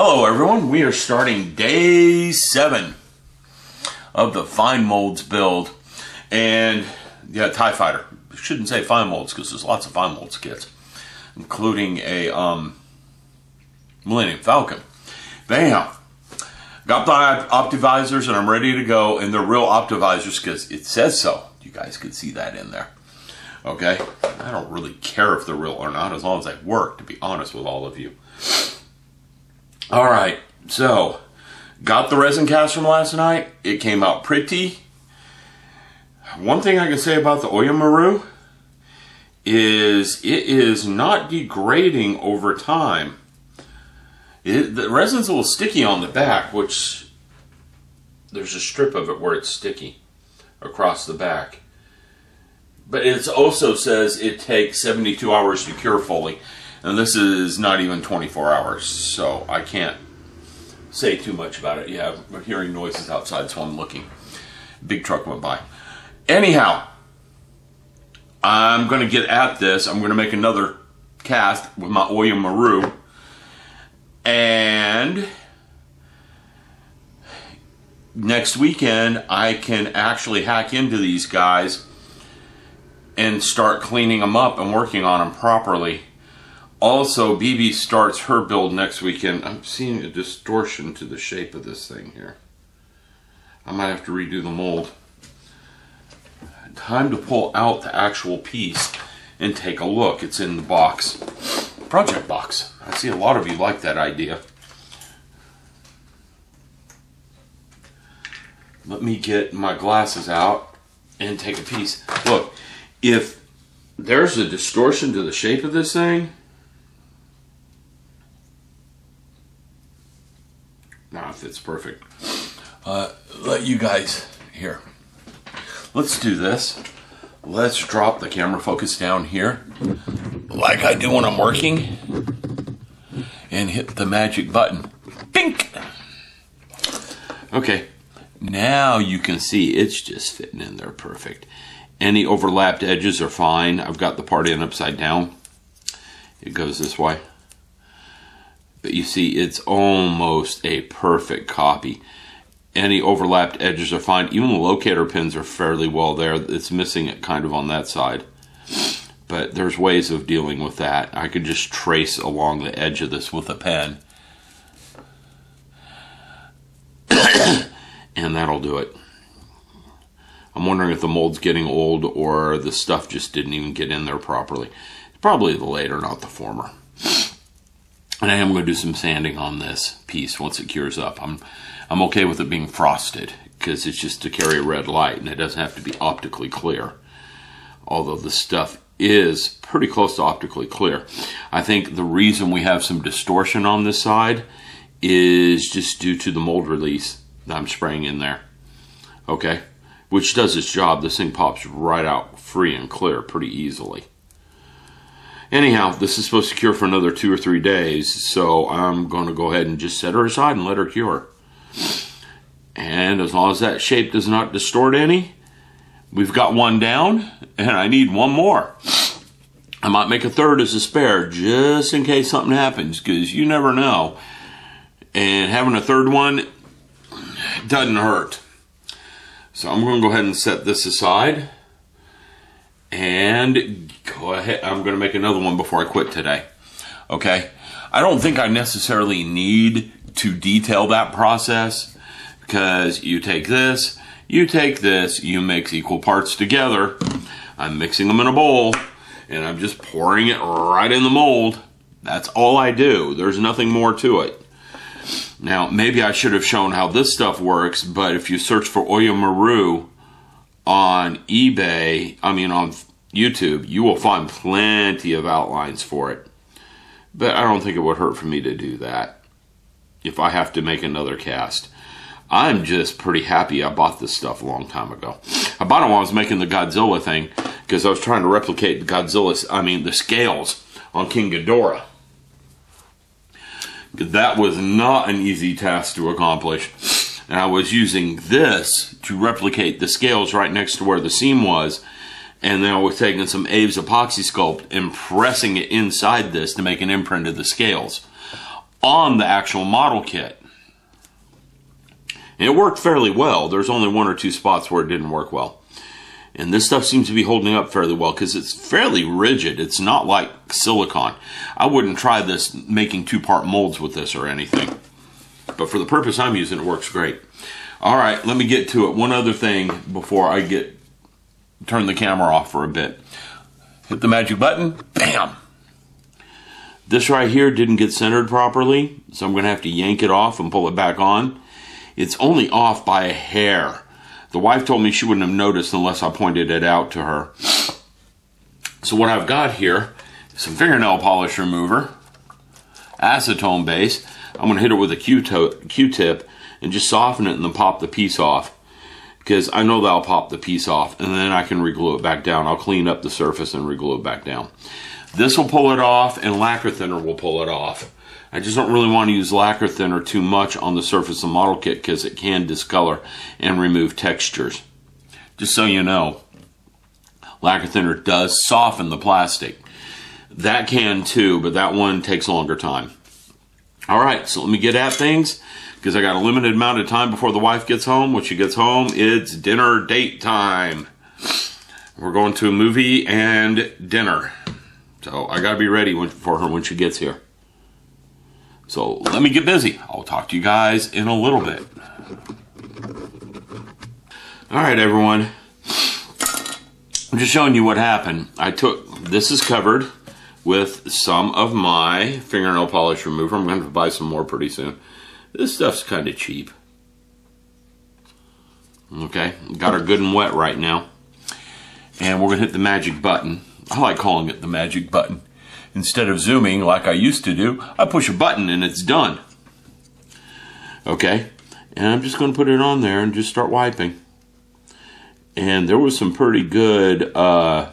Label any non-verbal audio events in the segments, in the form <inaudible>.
Hello everyone, we are starting day seven of the fine molds build. And yeah, TIE Fighter. shouldn't say fine molds because there's lots of fine molds kits, including a um, Millennium Falcon. Anyhow, got my Optivisors and I'm ready to go. And they're real Optivisors because it says so. You guys can see that in there. Okay? I don't really care if they're real or not as long as they work, to be honest with all of you. All right, so got the resin cast from last night. It came out pretty. One thing I can say about the Oyomaru is it is not degrading over time. It, the resin's a little sticky on the back, which there's a strip of it where it's sticky across the back. But it also says it takes 72 hours to cure fully. And this is not even 24 hours, so I can't say too much about it. Yeah, I'm hearing noises outside, so I'm looking. Big truck went by. Anyhow, I'm going to get at this. I'm going to make another cast with my Oya Maru. And next weekend, I can actually hack into these guys and start cleaning them up and working on them properly. Also, BB starts her build next weekend. I'm seeing a distortion to the shape of this thing here. I might have to redo the mold. Time to pull out the actual piece and take a look. It's in the box. Project box. I see a lot of you like that idea. Let me get my glasses out and take a piece. Look, if there's a distortion to the shape of this thing, Fits perfect. Uh, let you guys here. Let's do this. Let's drop the camera focus down here, like I do when I'm working, and hit the magic button. Pink. Okay, now you can see it's just fitting in there perfect. Any overlapped edges are fine. I've got the part in upside down. It goes this way. But you see, it's almost a perfect copy. Any overlapped edges are fine. Even the locator pins are fairly well there. It's missing it kind of on that side. But there's ways of dealing with that. I could just trace along the edge of this with a pen. <coughs> and that'll do it. I'm wondering if the mold's getting old or the stuff just didn't even get in there properly. Probably the later, not the former. And I am going to do some sanding on this piece once it cures up. I'm, I'm okay with it being frosted because it's just to carry a red light and it doesn't have to be optically clear. Although the stuff is pretty close to optically clear. I think the reason we have some distortion on this side is just due to the mold release that I'm spraying in there. Okay? Which does its job. This thing pops right out free and clear pretty easily. Anyhow, this is supposed to cure for another two or three days, so I'm going to go ahead and just set her aside and let her cure. And as long as that shape does not distort any, we've got one down, and I need one more. I might make a third as a spare, just in case something happens, because you never know. And having a third one doesn't hurt. So I'm going to go ahead and set this aside. And go ahead. I'm going to make another one before I quit today. Okay. I don't think I necessarily need to detail that process because you take this, you take this, you mix equal parts together. I'm mixing them in a bowl and I'm just pouring it right in the mold. That's all I do. There's nothing more to it. Now, maybe I should have shown how this stuff works, but if you search for Oyomaru on eBay, I mean on YouTube, you will find plenty of outlines for it. But I don't think it would hurt for me to do that if I have to make another cast. I'm just pretty happy I bought this stuff a long time ago. I bought it while I was making the Godzilla thing because I was trying to replicate the Godzilla, I mean the scales on King Ghidorah. That was not an easy task to accomplish. And I was using this to replicate the scales right next to where the seam was and then we're taking some Aves Apoxie Sculpt and pressing it inside this to make an imprint of the scales. on the actual model kit. And it worked fairly well. There's only one or two spots where it didn't work well. And this stuff seems to be holding up fairly well because it's fairly rigid. It's not like silicon. I wouldn't try this making two-part molds with this or anything. But for the purpose I'm using, it works great. All right, let me get to it. One other thing before I get turn the camera off for a bit. Hit the magic button, bam! This right here didn't get centered properly, so I'm going to have to yank it off and pull it back on. It's only off by a hair. The wife told me she wouldn't have noticed unless I pointed it out to her. So what I've got here is some fingernail polish remover, acetone base. I'm going to hit it with a Q-tip and just soften it and then pop the piece off because I know that I'll pop the piece off and then I can reglue it back down. I'll clean up the surface and reglue it back down. This will pull it off and lacquer thinner will pull it off. I just don't really want to use lacquer thinner too much on the surface of the model kit because it can discolor and remove textures. Just so you know, lacquer thinner does soften the plastic. That can too, but that one takes longer time. All right, so let me get at things because I got a limited amount of time before the wife gets home. When she gets home, it's dinner date time. We're going to a movie and dinner. So I got to be ready for her when she gets here. So let me get busy. I'll talk to you guys in a little bit. All right, everyone. I'm just showing you what happened. I took, this is covered with some of my fingernail polish remover. I'm going to buy some more pretty soon. This stuff's kind of cheap. Okay, got her good and wet right now. And we're going to hit the magic button. I like calling it the magic button. Instead of zooming like I used to do, I push a button and it's done. Okay, and I'm just going to put it on there and just start wiping. And there was some pretty good uh,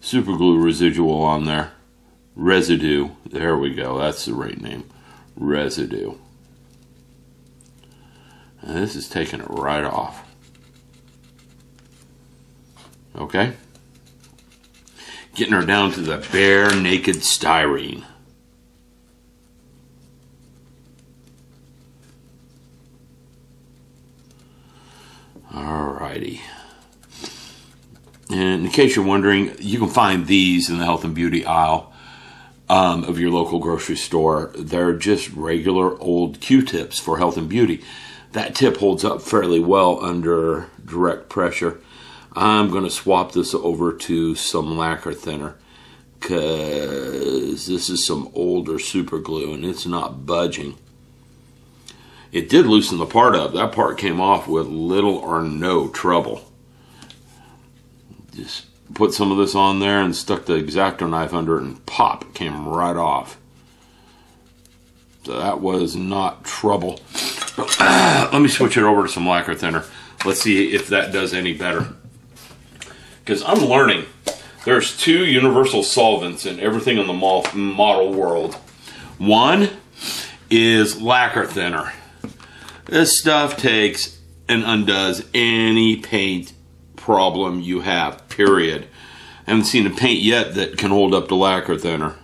super glue residual on there. Residue. There we go. That's the right name. Residue. And this is taking it right off. Okay? Getting her down to the bare naked styrene. Alrighty. And in case you're wondering, you can find these in the health and beauty aisle um, of your local grocery store. They're just regular old Q-tips for health and beauty. That tip holds up fairly well under direct pressure. I'm going to swap this over to some lacquer thinner because this is some older super glue and it's not budging. It did loosen the part up. That part came off with little or no trouble. Just put some of this on there and stuck the X-Acto knife under it and pop, came right off. So that was not trouble. <clears throat> let me switch it over to some lacquer thinner. Let's see if that does any better because I'm learning. There's two universal solvents in everything in the model world. One is lacquer thinner. This stuff takes and undoes any paint problem you have, period. I haven't seen a paint yet that can hold up to lacquer thinner.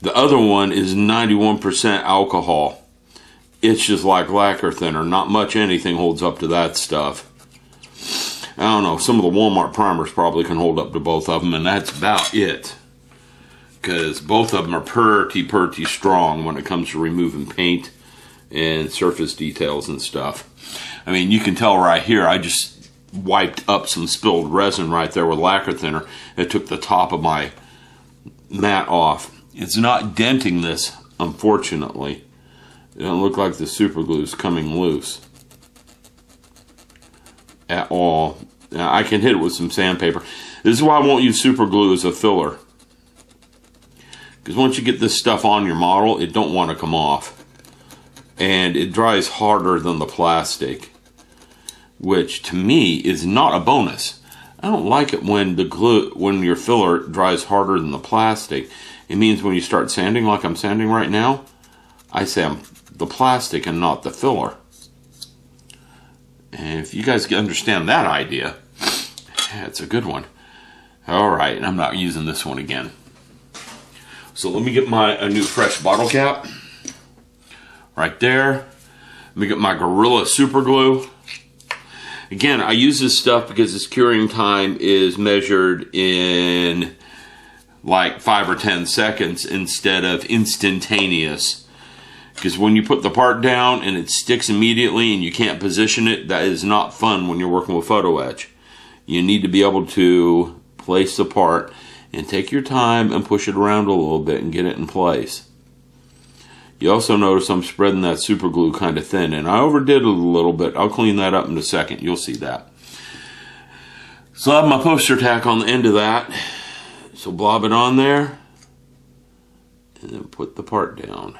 The other one is 91% alcohol it's just like lacquer thinner. Not much anything holds up to that stuff. I don't know. Some of the Walmart primers probably can hold up to both of them, and that's about it. Because both of them are pretty, pretty strong when it comes to removing paint and surface details and stuff. I mean, you can tell right here, I just wiped up some spilled resin right there with lacquer thinner. It took the top of my mat off. It's not denting this, unfortunately. It doesn't look like the super glue is coming loose at all. Now, I can hit it with some sandpaper. This is why I won't use super glue as a filler. Because once you get this stuff on your model, it don't want to come off. And it dries harder than the plastic. Which to me is not a bonus. I don't like it when the glue when your filler dries harder than the plastic. It means when you start sanding like I'm sanding right now, I I'm the plastic and not the filler. And if you guys understand that idea, it's a good one. All right, and I'm not using this one again. So let me get my a new fresh bottle cap. Right there. Let me get my Gorilla Super Glue. Again, I use this stuff because its curing time is measured in like five or 10 seconds instead of instantaneous. Because when you put the part down and it sticks immediately and you can't position it, that is not fun when you're working with photo etch. You need to be able to place the part and take your time and push it around a little bit and get it in place. You also notice I'm spreading that super glue kind of thin and I overdid it a little bit. I'll clean that up in a second. You'll see that. So I have my poster tack on the end of that. So blob it on there and then put the part down.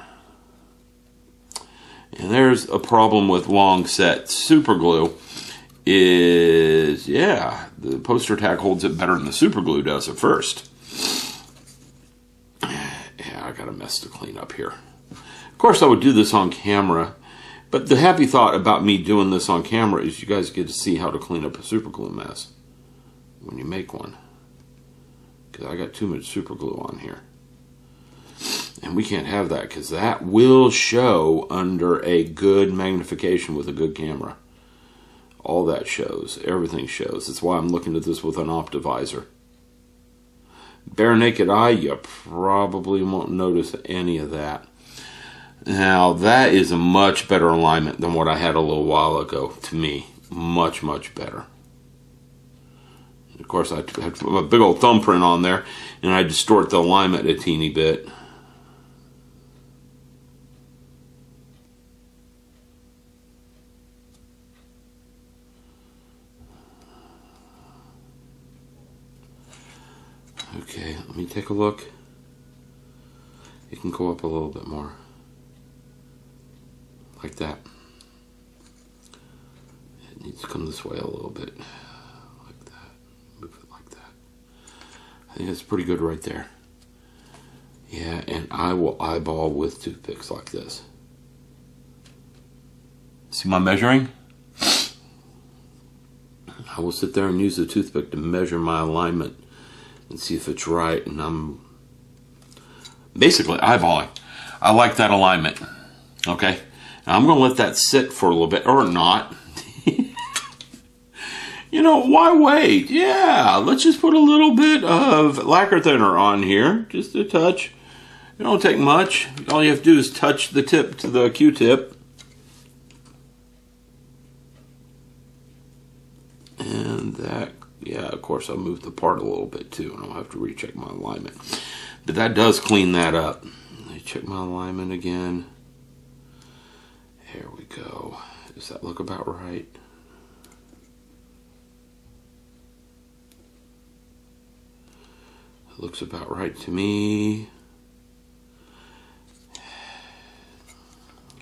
And there's a problem with long set super glue is, yeah, the poster tack holds it better than the super glue does at first. Yeah, I got a mess to clean up here. Of course, I would do this on camera, but the happy thought about me doing this on camera is you guys get to see how to clean up a super glue mess when you make one. Because I got too much super glue on here. And we can't have that because that will show under a good magnification with a good camera. All that shows. Everything shows. That's why I'm looking at this with an optivisor. Bare naked eye, you probably won't notice any of that. Now, that is a much better alignment than what I had a little while ago, to me. Much, much better. Of course, I have a big old thumbprint on there, and I distort the alignment a teeny bit. Okay, let me take a look. It can go up a little bit more. Like that. It needs to come this way a little bit. Like that. Move it like that. I think that's pretty good right there. Yeah, and I will eyeball with toothpicks like this. See my measuring? I will sit there and use the toothpick to measure my alignment and see if it's right. And I'm basically eyeballing. I like that alignment. Okay. I'm going to let that sit for a little bit or not. <laughs> you know, why wait? Yeah, let's just put a little bit of lacquer thinner on here, just a touch. It don't take much. All you have to do is touch the tip to the Q-tip. And that yeah, of course, I moved the part a little bit too, and I'll have to recheck my alignment. But that does clean that up. Let me check my alignment again. Here we go. Does that look about right? It looks about right to me. I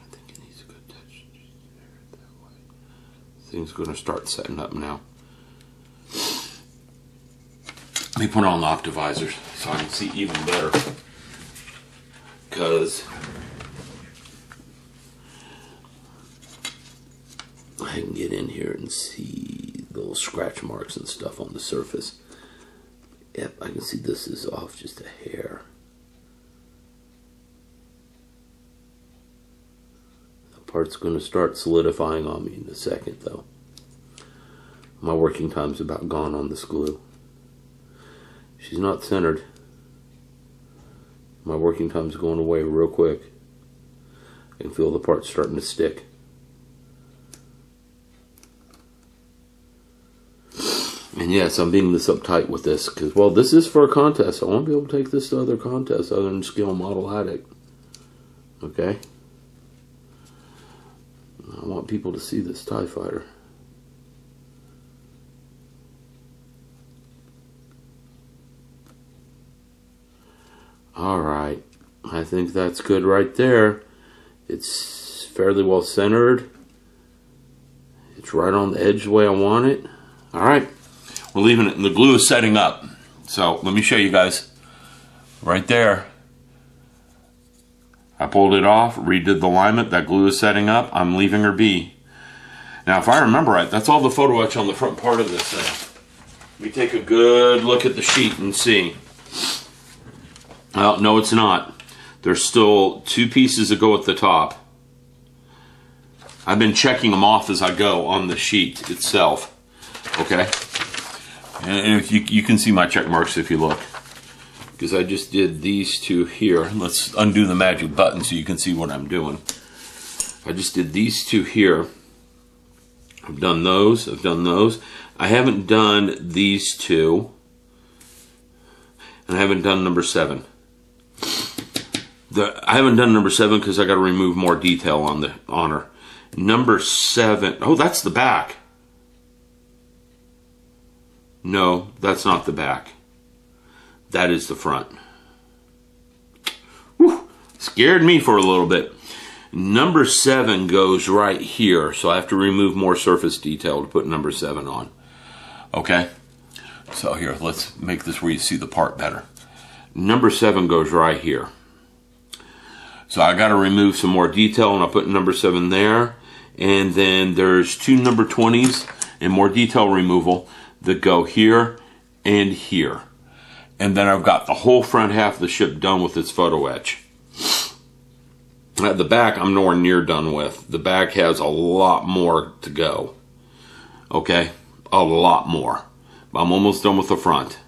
think it needs a good touch. Things going to start setting up now. Let me put on the optivisors so I can see even better. Because I can get in here and see little scratch marks and stuff on the surface. Yep, I can see this is off just a hair. The part's going to start solidifying on me in a second though. My working time's about gone on this glue. She's not centered. My working time's going away real quick. I can feel the part starting to stick. And yes, I'm being this uptight with this because, well, this is for a contest. I want to be able to take this to other contests other than Scale Model Addict. Okay? I want people to see this TIE fighter. All right. I think that's good right there. It's fairly well centered. It's right on the edge the way I want it. All right. We're leaving it, and the glue is setting up. So let me show you guys. Right there. I pulled it off, redid the alignment. That glue is setting up. I'm leaving her be. Now, if I remember right, that's all the photo etch on the front part of this thing. me take a good look at the sheet and see. Well, no, it's not. There's still two pieces that go at the top. I've been checking them off as I go on the sheet itself. Okay? And if you, you can see my check marks if you look. Because I just did these two here. Let's undo the magic button so you can see what I'm doing. I just did these two here. I've done those. I've done those. I haven't done these two. And I haven't done number seven. The, I haven't done number seven because I got to remove more detail on the on her. Number seven. Oh, that's the back. No, that's not the back. That is the front. Whew, scared me for a little bit. Number seven goes right here, so I have to remove more surface detail to put number seven on. Okay? So here, let's make this where you see the part better. Number seven goes right here. So I got to remove some more detail, and I'll put number seven there. And then there's two number 20s and more detail removal that go here and here. And then I've got the whole front half of the ship done with its photo etch. At the back, I'm nowhere near done with. The back has a lot more to go. Okay? A lot more. But I'm almost done with the front.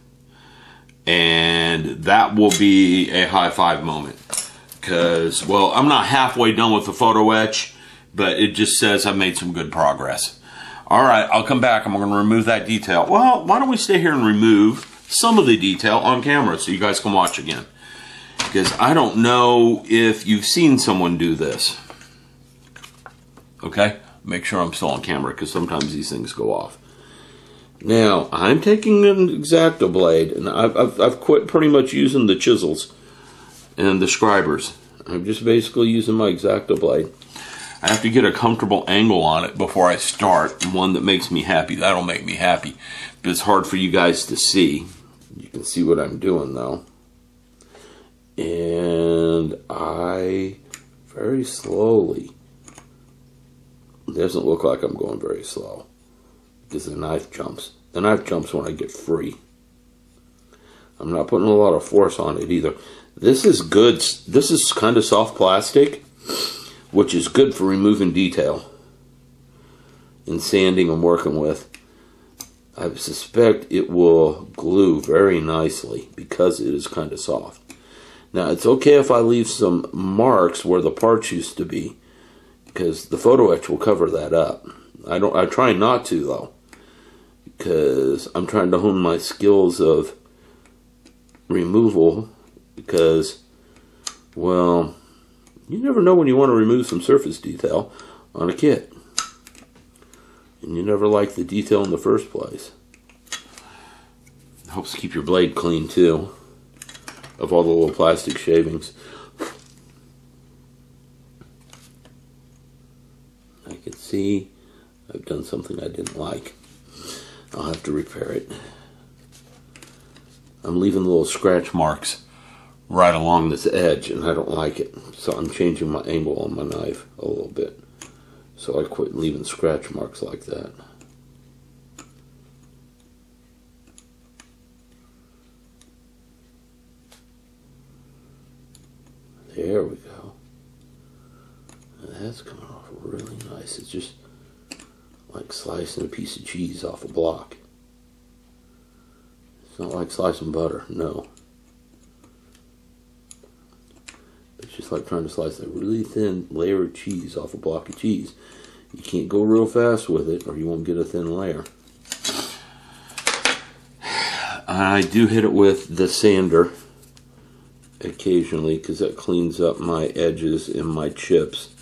And that will be a high five moment. Because, well, I'm not halfway done with the photo etch, but it just says I've made some good progress. All right, I'll come back. I'm going to remove that detail. Well, why don't we stay here and remove some of the detail on camera so you guys can watch again because I don't know if you've seen someone do this. Okay? Make sure I'm still on camera because sometimes these things go off. Now, I'm taking an X-Acto blade and I've, I've, I've quit pretty much using the chisels and the scribers. I'm just basically using my X-Acto blade. I have to get a comfortable angle on it before I start, one that makes me happy. That'll make me happy. But it's hard for you guys to see. You can see what I'm doing though and I very slowly. It doesn't look like I'm going very slow because the knife jumps. The knife jumps when I get free. I'm not putting a lot of force on it either. This is good. This is kind of soft plastic, which is good for removing detail and sanding and working with. I suspect it will glue very nicely because it is kind of soft. Now, it's okay if I leave some marks where the parts used to be, because the photo etch will cover that up. I don't. I try not to though, because I'm trying to hone my skills of removal. Because, well, you never know when you want to remove some surface detail on a kit, and you never like the detail in the first place. Helps keep your blade clean too of all the little plastic shavings. I can see I've done something I didn't like. I'll have to repair it. I'm leaving little scratch marks right along this edge and I don't like it. So I'm changing my angle on my knife a little bit. So I quit leaving scratch marks like that. There we go. That's coming off really nice. It's just like slicing a piece of cheese off a block. It's not like slicing butter, no. It's like trying to slice a really thin layer of cheese off a block of cheese. You can't go real fast with it or you won't get a thin layer. I do hit it with the sander occasionally because that cleans up my edges and my chips.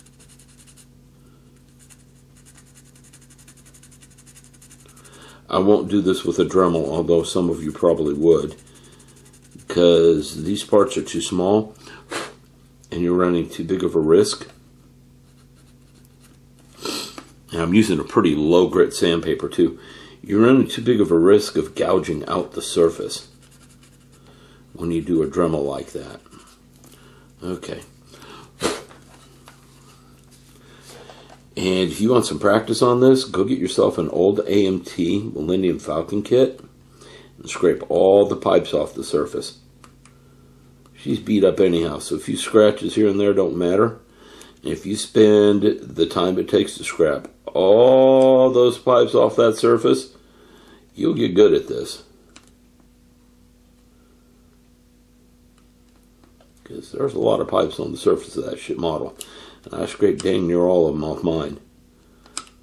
I won't do this with a Dremel, although some of you probably would, because these parts are too small and you're running too big of a risk. And I'm using a pretty low grit sandpaper too. You're running too big of a risk of gouging out the surface when you do a Dremel like that. Okay. And if you want some practice on this, go get yourself an old AMT Millennium Falcon kit and scrape all the pipes off the surface. She's beat up anyhow, so a few scratches here and there don't matter. If you spend the time it takes to scrap all those pipes off that surface, you'll get good at this. Because there's a lot of pipes on the surface of that shit model. And I scraped dang near all of them off mine,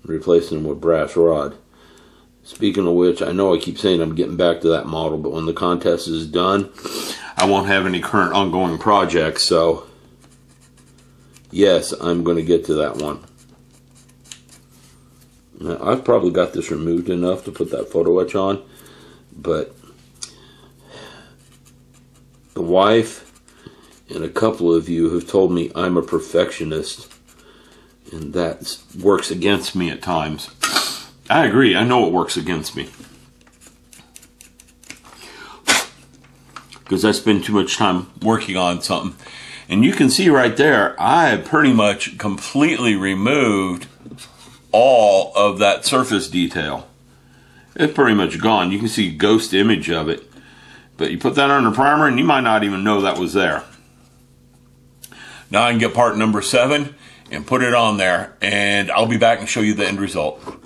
replacing them with brass rod. Speaking of which, I know I keep saying I'm getting back to that model, but when the contest is done, I won't have any current ongoing projects, so yes, I'm going to get to that one. Now, I've probably got this removed enough to put that photo etch on, but the wife and a couple of you have told me I'm a perfectionist, and that works against me at times. I agree. I know it works against me. Because I spend too much time working on something. And you can see right there, I pretty much completely removed all of that surface detail. It's pretty much gone. You can see a ghost image of it. But you put that on the primer and you might not even know that was there. Now I can get part number seven and put it on there and I'll be back and show you the end result.